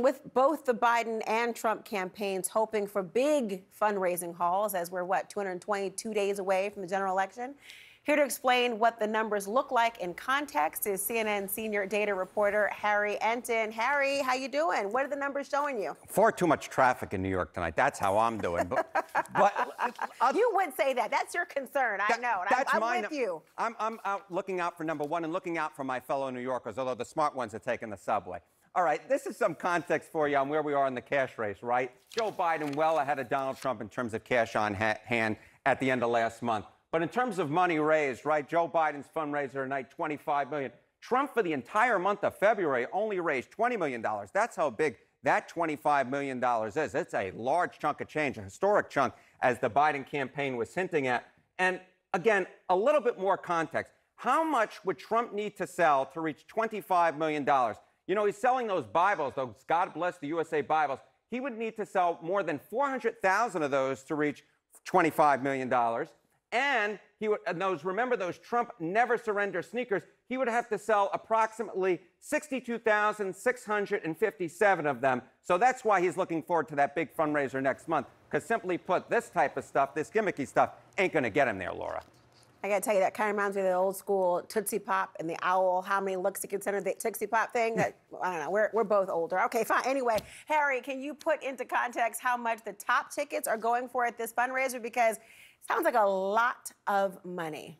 With both the Biden and Trump campaigns hoping for big fundraising hauls, as we're, what, 222 days away from the general election. Here to explain what the numbers look like in context is CNN senior data reporter Harry Enten. Harry, how you doing? What are the numbers showing you? Far too much traffic in New York tonight. That's how I'm doing. But, but uh, you would say that. That's your concern. I know. That's I'm, I'm with you. I'm, I'm out looking out for number one and looking out for my fellow New Yorkers, although the smart ones are taking the subway. All right, this is some context for you on where we are in the cash race, right? Joe Biden well ahead of Donald Trump in terms of cash on ha hand at the end of last month. But in terms of money raised, right, Joe Biden's fundraiser tonight, 25 million. Trump for the entire month of February only raised $20 million. That's how big that $25 million is. It's a large chunk of change, a historic chunk, as the Biden campaign was hinting at. And again, a little bit more context. How much would Trump need to sell to reach $25 million? You know, he's selling those Bibles, those God bless the USA Bibles. He would need to sell more than 400,000 of those to reach $25 million. And he would, and those, remember those Trump never surrender sneakers, he would have to sell approximately 62,657 of them. So that's why he's looking forward to that big fundraiser next month. Because simply put, this type of stuff, this gimmicky stuff, ain't going to get him there, Laura. I gotta tell you, that kind of reminds me of the old school Tootsie Pop and the owl, how many looks you consider the Tootsie Pop thing. That, I don't know, we're, we're both older. Okay, fine. Anyway, Harry, can you put into context how much the top tickets are going for at this fundraiser? Because it sounds like a lot of money.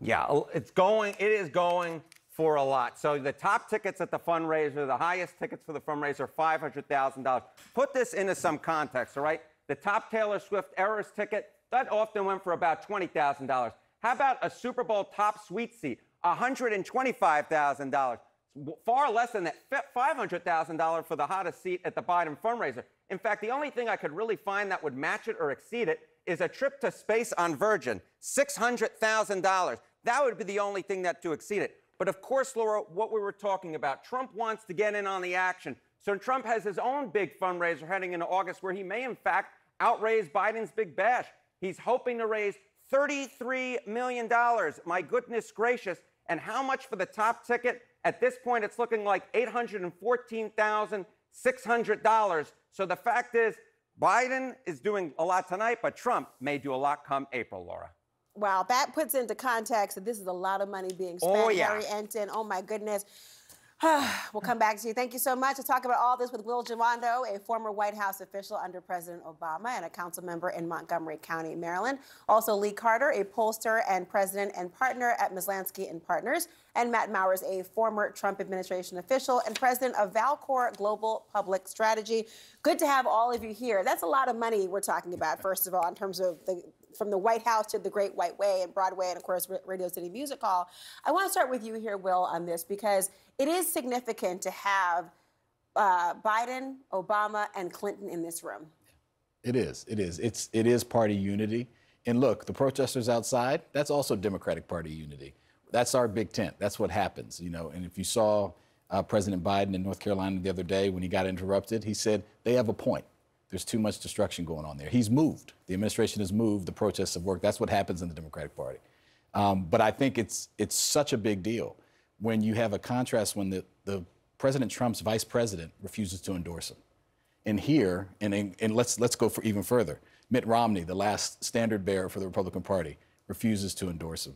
Yeah, it's going, it is going for a lot. So the top tickets at the fundraiser, the highest tickets for the fundraiser, $500,000. Put this into some context, all right? The top Taylor Swift Eras ticket, that often went for about $20,000. How about a Super Bowl top suite seat? $125,000. Far less than that $500,000 for the hottest seat at the Biden fundraiser. In fact, the only thing I could really find that would match it or exceed it is a trip to space on Virgin, $600,000. That would be the only thing that to exceed it. But of course, Laura, what we were talking about, Trump wants to get in on the action. So Trump has his own big fundraiser heading into August where he may, in fact, outraise Biden's big bash. He's hoping to raise $33 million. My goodness gracious. And how much for the top ticket? At this point, it's looking like $814,600. So the fact is, Biden is doing a lot tonight, but Trump may do a lot come April, Laura. Wow, that puts into context that this is a lot of money being oh, spent. Oh, yeah. Harry Enten, oh my goodness. we'll come back to you. Thank you so much. To talk about all this with Will Jawando, a former White House official under President Obama and a council member in Montgomery County, Maryland. Also, Lee Carter, a pollster and president and partner at Maslansky and Partners. And Matt Mowers, a former Trump administration official and president of Valcour Global Public Strategy. Good to have all of you here. That's a lot of money we're talking about, first of all, in terms of the from the White House to the Great White Way and Broadway and, of course, Radio City Music Hall. I want to start with you here, Will, on this because it is significant to have uh, Biden, Obama, and Clinton in this room. It is. It is. It's it is party unity. And look, the protesters outside, that's also Democratic Party unity. That's our big tent. That's what happens, you know. And if you saw uh, President Biden in North Carolina the other day when he got interrupted, he said they have a point. There's too much destruction going on there. He's moved. The administration has moved. The protests have worked. That's what happens in the Democratic Party. Um, but I think it's it's such a big deal when you have a contrast when the, the President Trump's vice president refuses to endorse him. And here, and, and let's let's go for even further. Mitt Romney, the last standard bearer for the Republican Party, refuses to endorse him.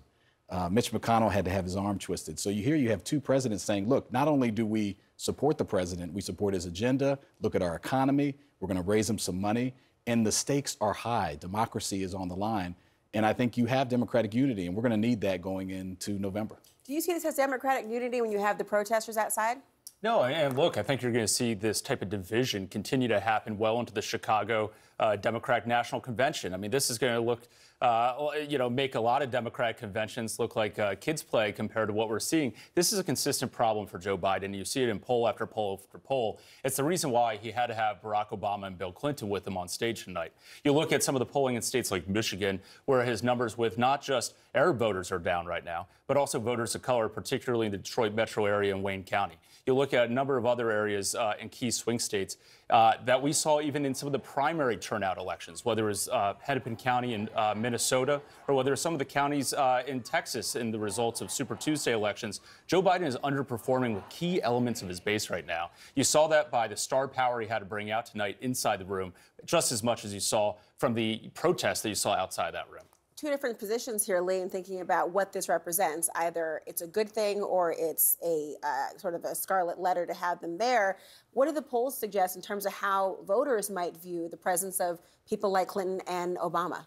Uh, Mitch McConnell had to have his arm twisted. So you hear you have two presidents saying, look, not only do we support the president, we support his agenda, look at our economy, we're going to raise him some money, and the stakes are high. Democracy is on the line. And I think you have Democratic unity, and we're going to need that going into November. Do you see this as Democratic unity when you have the protesters outside? No, and look, I think you're going to see this type of division continue to happen well into the Chicago uh, Democratic National Convention. I mean, this is going to look, uh, you know, make a lot of Democratic conventions look like uh, kids' play compared to what we're seeing. This is a consistent problem for Joe Biden. You see it in poll after poll after poll. It's the reason why he had to have Barack Obama and Bill Clinton with him on stage tonight. You look at some of the polling in states like Michigan, where his numbers with not just Arab voters are down right now, but also voters of color, particularly in the Detroit metro area and Wayne County. You look at a number of other areas uh, in key swing states uh, that we saw even in some of the primary turnout elections, whether it was uh, Hennepin County in uh, Minnesota. Or whether some of the counties uh, in Texas in the results of Super Tuesday elections, Joe Biden is underperforming with key elements of his base right now. You saw that by the star power he had to bring out tonight inside the room, just as much as you saw from the protests that you saw outside that room two different positions here, in thinking about what this represents. Either it's a good thing or it's a uh, sort of a scarlet letter to have them there. What do the polls suggest in terms of how voters might view the presence of people like Clinton and Obama?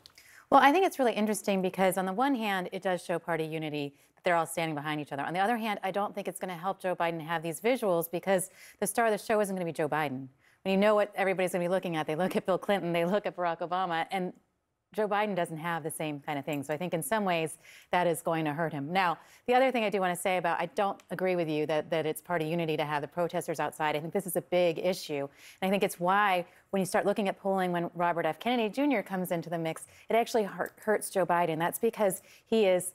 Well, I think it's really interesting because, on the one hand, it does show party unity that they're all standing behind each other. On the other hand, I don't think it's going to help Joe Biden have these visuals because the star of the show isn't going to be Joe Biden. When you know what everybody's going to be looking at, they look at Bill Clinton, they look at Barack Obama, and Joe Biden doesn't have the same kind of thing. So I think in some ways that is going to hurt him. Now, the other thing I do want to say about I don't agree with you that, that it's party unity to have the protesters outside. I think this is a big issue. And I think it's why when you start looking at polling when Robert F. Kennedy Jr. comes into the mix, it actually hurt, hurts Joe Biden. That's because he is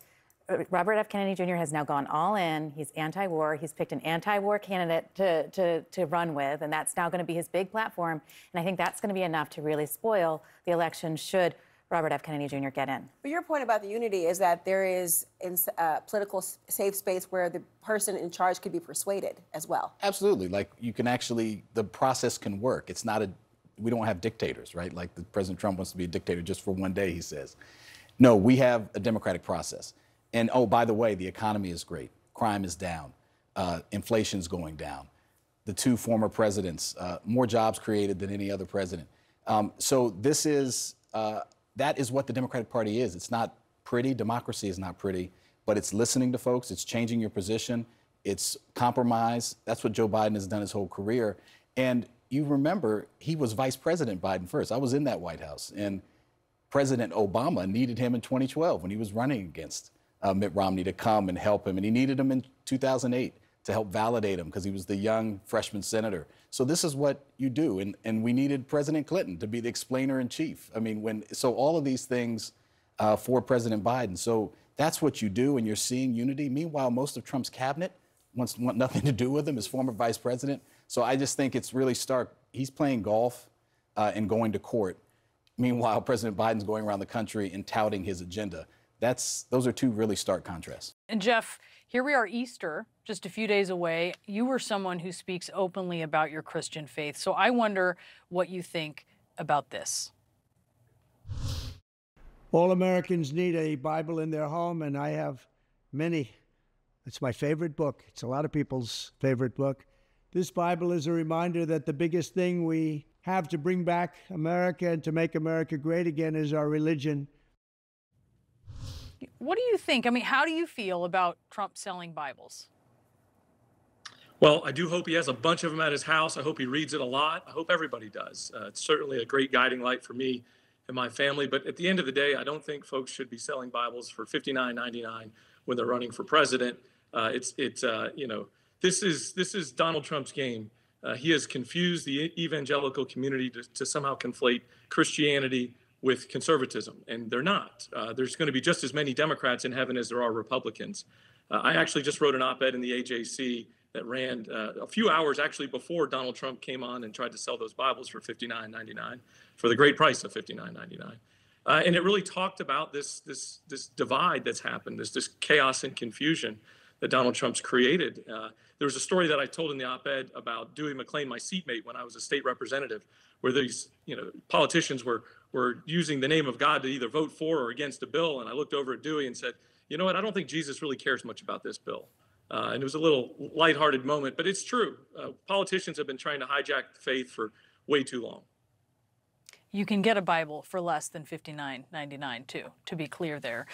uh, Robert F. Kennedy Jr. has now gone all in. He's anti-war. He's picked an anti-war candidate to, to, to run with, and that's now going to be his big platform. And I think that's going to be enough to really spoil the election should Robert F. Kennedy Jr. get in. But your point about the unity is that there is a uh, political safe space where the person in charge could be persuaded as well. Absolutely. Like you can actually, the process can work. It's not a, we don't have dictators, right? Like the, President Trump wants to be a dictator just for one day, he says. No, we have a democratic process. And oh, by the way, the economy is great. Crime is down. Uh, inflation's going down. The two former presidents, uh, more jobs created than any other president. Um, so this is uh, that is what the Democratic Party is. It's not pretty. Democracy is not pretty, but it's listening to folks. It's changing your position. It's compromise. That's what Joe Biden has done his whole career. And you remember he was Vice President Biden first. I was in that White House, and President Obama needed him in 2012 when he was running against uh, Mitt Romney to come and help him, and he needed him in 2008 to help validate him because he was the young freshman senator. So this is what you do, and, and we needed President Clinton to be the explainer in chief. I mean, when so all of these things uh, for President Biden. So that's what you do, and you're seeing unity. Meanwhile, most of Trump's cabinet wants want nothing to do with him as former vice president. So I just think it's really stark. He's playing golf uh, and going to court. Meanwhile, President Biden's going around the country and touting his agenda. That's those are two really stark contrasts. And Geoff, here we are, Easter, just a few days away. You were someone who speaks openly about your Christian faith. So I wonder what you think about this. All Americans need a Bible in their home, and I have many. It's my favorite book. It's a lot of people's favorite book. This Bible is a reminder that the biggest thing we have to bring back America and to make America great again is our religion. What do you think? I mean, how do you feel about Trump selling Bibles? Well, I do hope he has a bunch of them at his house. I hope he reads it a lot. I hope everybody does. Uh, it's certainly a great guiding light for me and my family. But at the end of the day, I don't think folks should be selling Bibles for $59.99 when they're running for president. Uh, it's it's uh, you know this is this is Donald Trump's game. Uh, he has confused the evangelical community to, to somehow conflate Christianity with conservatism, and they're not. Uh, there's going to be just as many Democrats in heaven as there are Republicans. Uh, I actually just wrote an op-ed in the AJC that ran uh, a few hours actually before Donald Trump came on and tried to sell those Bibles for $59.99 for the great price of $59.99. Uh, and it really talked about this this this divide that's happened, this this chaos and confusion that Donald Trump's created. Uh, there was a story that I told in the op-ed about Dewey McClain, my seatmate, when I was a state representative, where these you know politicians were were using the name of God to either vote for or against a bill. And I looked over at Dewey and said, you know what? I don't think Jesus really cares much about this bill. Uh, and it was a little lighthearted moment, but it's true. Uh, politicians have been trying to hijack faith for way too long. You can get a Bible for less than $59.99 too, to be clear there.